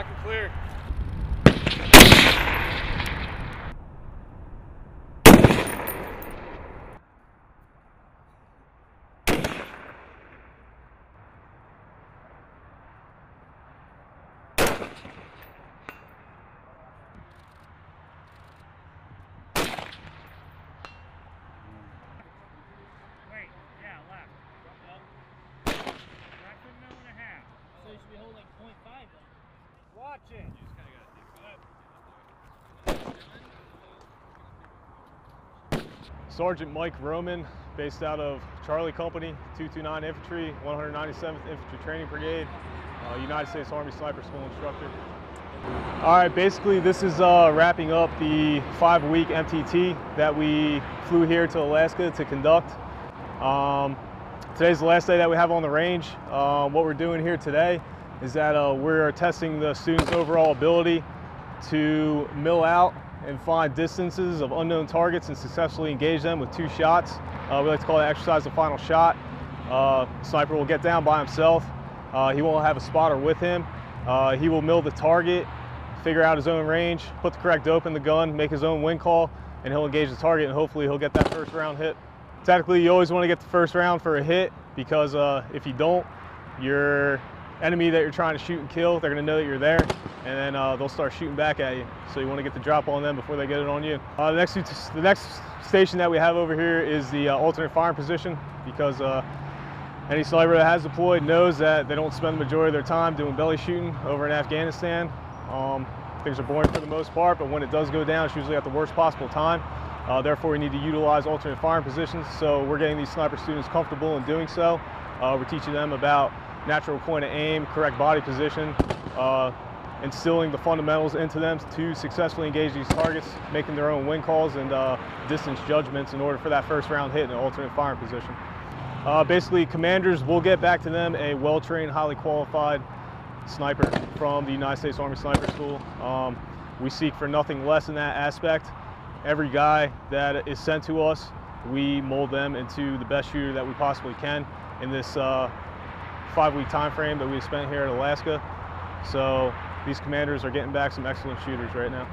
Clear. Wait, yeah, left. That's a mil and a half. So you should be holding 0.5 then. Watch it. Sergeant Mike Roman, based out of Charlie Company, 229 Infantry, 197th Infantry Training Brigade, uh, United States Army Sniper School instructor. All right, basically this is uh, wrapping up the five-week MTT that we flew here to Alaska to conduct. Um, today's the last day that we have on the range. Uh, what we're doing here today is that uh, we're testing the students' overall ability to mil out and find distances of unknown targets and successfully engage them with two shots. Uh, we like to call that exercise the final shot. Uh, sniper will get down by himself. Uh, he won't have a spotter with him. Uh, he will mil the target, figure out his own range, put the correct dope in the gun, make his own wind call, and he'll engage the target and hopefully he'll get that first round hit. Technically, you always want to get the first round for a hit because uh, if you don't, your enemy that you're trying to shoot and kill, they're going to know that you're there, and then uh, they'll start shooting back at you. So you want to get the drop on them before they get it on you. Uh, the next the next station that we have over here is the uh, alternate firing position because uh, any sniper that has deployed knows that they don't spend the majority of their time doing belly shooting over in Afghanistan. Um, things are boring for the most part, but when it does go down, it's usually at the worst possible time. Uh, therefore, we need to utilize alternate firing positions. So we're getting these sniper students comfortable in doing so. Uh, we're teaching them about natural point of aim, correct body position, uh, instilling the fundamentals into them to successfully engage these targets, making their own wind calls and uh, distance judgments in order for that first round hit in an alternate firing position. Uh, basically, commanders will get back to them a well-trained, highly qualified sniper from the United States Army Sniper School. Um, we seek for nothing less in that aspect. Every guy that is sent to us, we mold them into the best shooter that we possibly can in this uh, five-week time frame that we spent here in Alaska. So these commanders are getting back some excellent shooters right now.